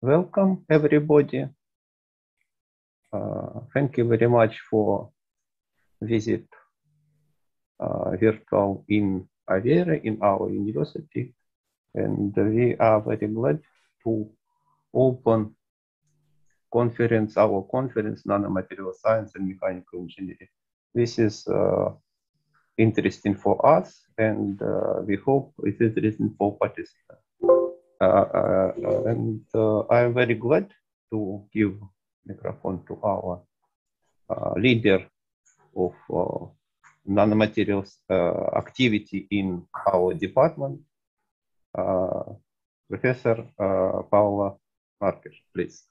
welcome everybody. Uh, thank you very much for visit uh, virtual in Aveiro in our university. And we are very glad to open conference, our conference, nanomaterial science and mechanical engineering. This is uh, interesting for us and uh, we hope it's interesting for participants. Uh, uh, uh, and I am very glad to give microphone to our leader of nanomaterials activity in our department, Professor Paula Marques, please.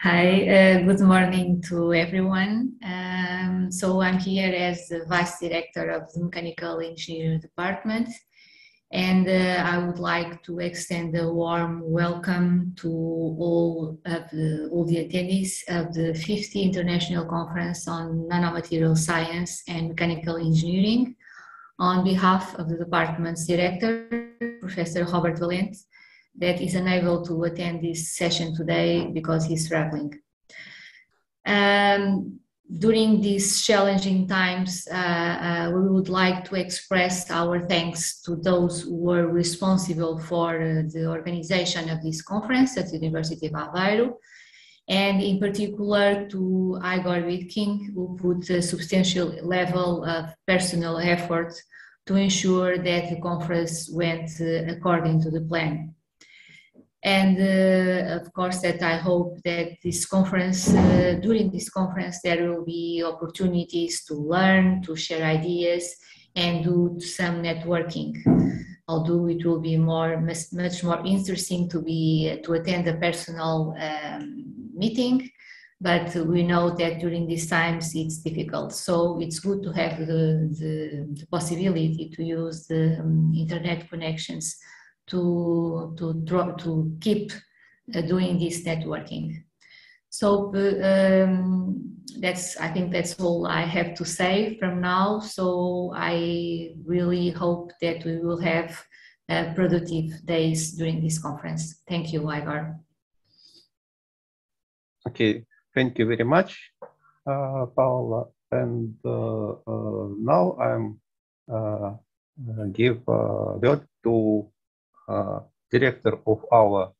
Hi, uh, good morning to everyone. Um, so I'm here as the Vice Director of the Mechanical Engineering Department and uh, I would like to extend a warm welcome to all of the, all the attendees of the 50th International Conference on Nanomaterial Science and Mechanical Engineering on behalf of the department's director, Professor Robert Valente, that is unable to attend this session today because he's traveling. Um, during these challenging times, uh, uh, we would like to express our thanks to those who were responsible for uh, the organization of this conference at the University of Aveiro, and in particular to Igor Bdikin, who put a substantial level of personal effort to ensure that the conference went uh, according to the plan. And uh, of course, that I hope that this conference, uh, during this conference, there will be opportunities to learn, to share ideas, and do some networking. Although it will be more, much, more interesting to be to attend a personal um, meeting, but we know that during these times it's difficult. So it's good to have the, the, the possibility to use the um, internet connections to, to, draw, to keep uh, doing this networking. So uh, um, that's, I think that's all I have to say from now. So I really hope that we will have uh, productive days during this conference. Thank you, Igor. Okay, thank you very much, uh, Paula. And uh, uh, now I'm give word to director of our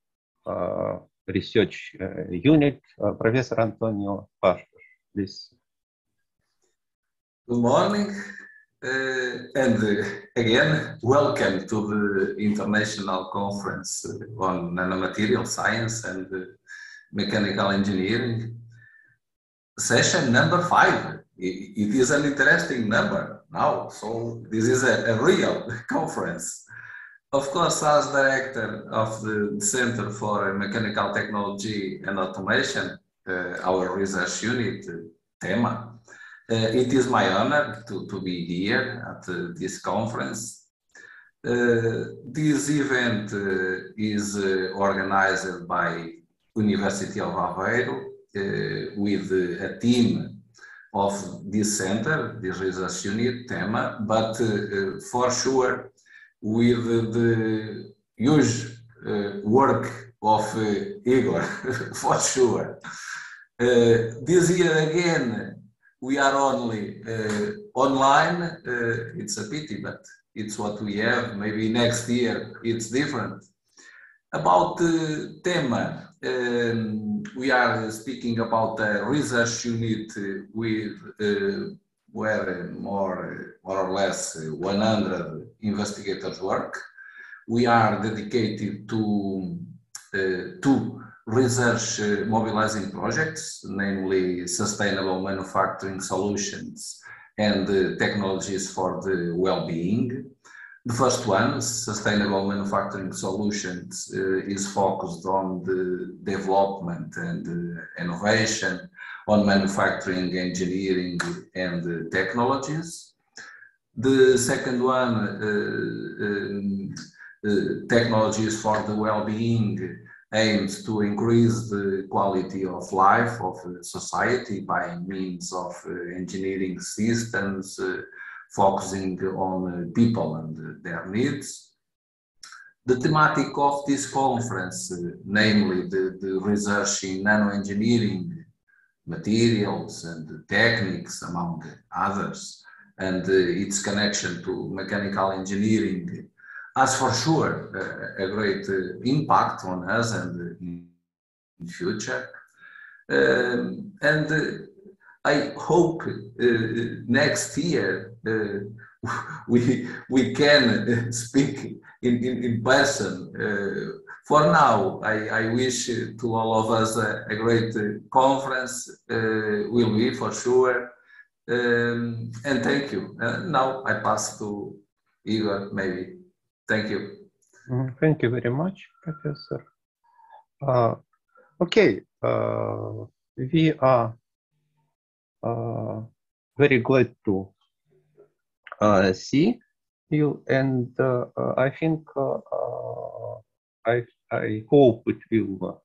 uh, research uh, unit, Professor Antonio Bastos. Please. Good morning. Uh, and uh, again, welcome to the International Conference on Nanomaterial Science and uh, Mechanical Engineering. Session number five. It, it is an interesting number now, so this is a, a real conference. Of course, as director of the Center for Mechanical Technology and Automation, uh, our research unit, uh, TEMA, uh, it is my honor to, to be here at uh, this conference. Uh, this event uh, is organized by University of Aveiro with a team of this center, this research unit, TEMA, but for sure with the huge uh, work of uh, Igor, for sure. Uh, this year again, we are only online. It's a pity, but it's what we have. Maybe next year it's different. About the TEMA, um, we are speaking about a research unit with uh, where more, more or less 100 investigators work. We are dedicated to uh, two research uh, mobilizing projects, namely sustainable manufacturing solutions and uh, technologies for the well-being. The first one, Sustainable Manufacturing Solutions, uh, is focused on the development and uh, innovation on manufacturing, engineering, and uh, technologies. The second one, uh, um, uh, technologies for the well-being, aims to increase the quality of life of society by means of engineering systems, focusing on people and their needs. the thematic of this conference, uh, namely the, the research in nanoengineering materials and techniques, among others, and uh, its connection to mechanical engineering, has for sure uh, a great uh, impact on us and in future. Um, and uh, I hope uh, next year we we can speak in, in, in person. Uh, for now, I, I wish to all of us a, a great conference. Uh, will be for sure. Um, and thank you. Uh, now I pass to Igor, maybe. Thank you. Mm, thank you very much, Professor. Uh, okay, uh, we are uh, very glad to uh, see you, and uh, I think I I hope it will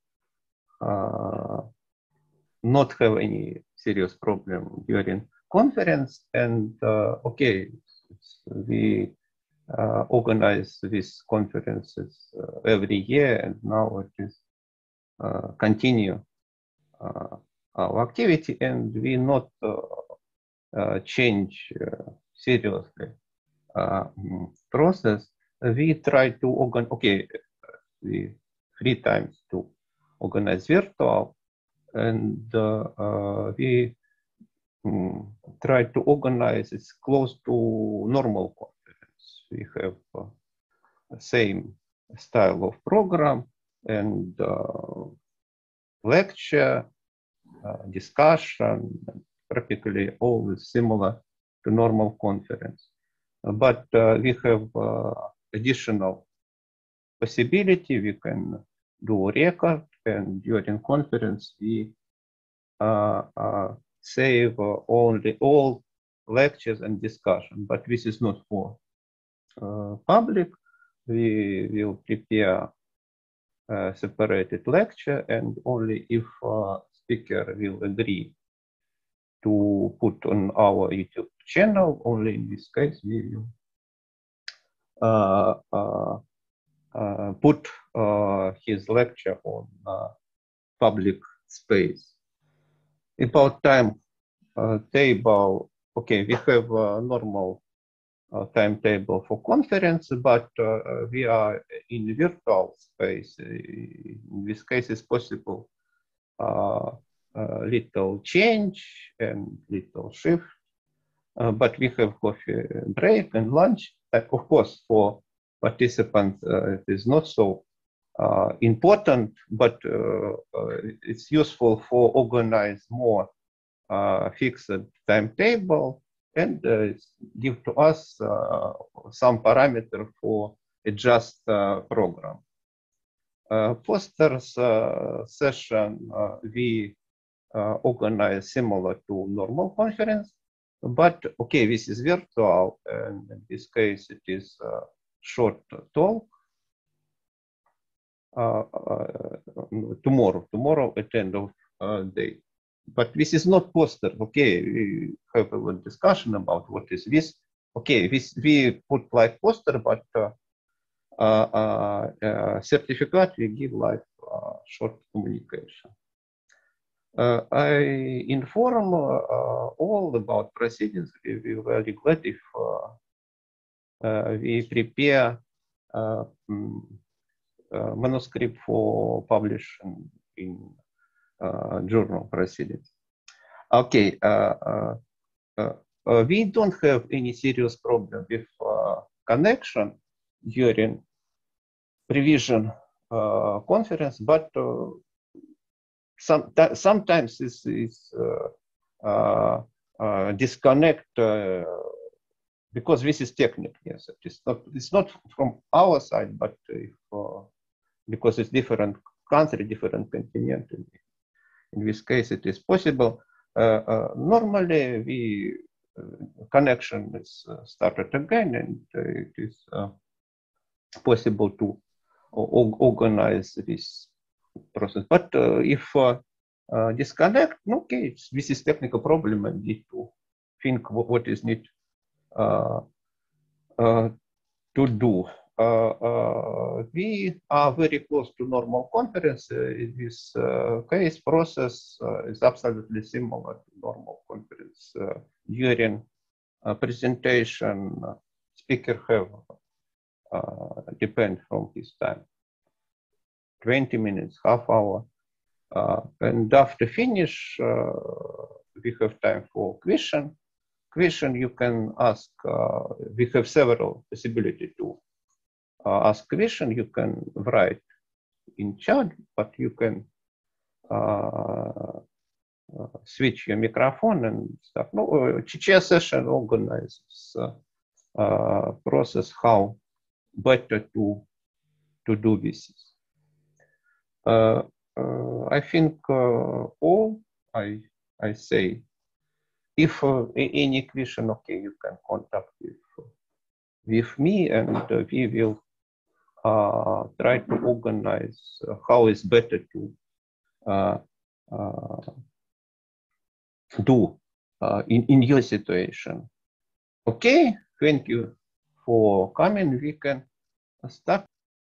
not have any serious problem during conference. And okay, we uh, organize these conferences uh, every year, and now it is uh, continue our activity, and we not change seriously mm, process. We try to organize. Okay, we three times to organize virtual, and we um, try to organize it close to normal conference. we have uh, same style of program and uh, lecture, uh, discussion, practically always similar to normal conference. But we have additional possibility. We can do record and during conference we uh, uh, save uh, only all lectures and discussion, but this is not for uh, public, we will prepare a separated lecture and only if speaker will agree to put on our YouTube channel, only in this case we will uh, uh, put uh, his lecture on uh, public space. About time table, okay, we have a normal timetable for conference, but we are in virtual space. In this case, it's possible little change and little shift. Uh, but we have coffee break and lunch. Uh, of course, for participants, uh, is not so uh, important, but uh, uh, it's useful for organize more fixed timetable and uh, give to us uh, some parameter for adjust uh, program. Posters session we organize similar to normal conference, but okay, this is virtual, and in this case it is short talk. Uh, uh, tomorrow, tomorrow at end of uh, day but this is not poster. Okay, we have a discussion about what is this. Okay, this we put like poster, but uh, uh, uh, certificate we give like short communication. I inform all about proceedings. We, we very glad if we prepare um, manuscript for publishing in uh, journal proceedings. Okay, uh, uh, we don't have any serious problem with connection during revision conference, but some, sometimes this is disconnect because this is technique. Yes, it's not. It's not from our side, but uh, because it's different country, different continent, in this case, it is possible. Uh, uh, normally, we uh, connection is started again, and it is possible to organize this process. But if disconnect, okay, this is technical problem and need to think what, what is need Uh, uh, to do. Uh, we are very close to normal conference. this case process is absolutely similar to normal conference. during presentation, speaker have depend from his time. 20 minutes, half hour. Uh, and after finish, uh, we have time for question. Question you can ask, uh, we have several possibility to ask question. You can write in chat, but you can switch your microphone and stuff. No, CCS session organizes uh, process how better to to do this. Uh, uh, I think uh, all I I say. If any question, okay, you can contact with uh, with me, and uh, we will uh, try to organize how is better to do uh, in, in your situation. Okay, thank you for coming. We can start.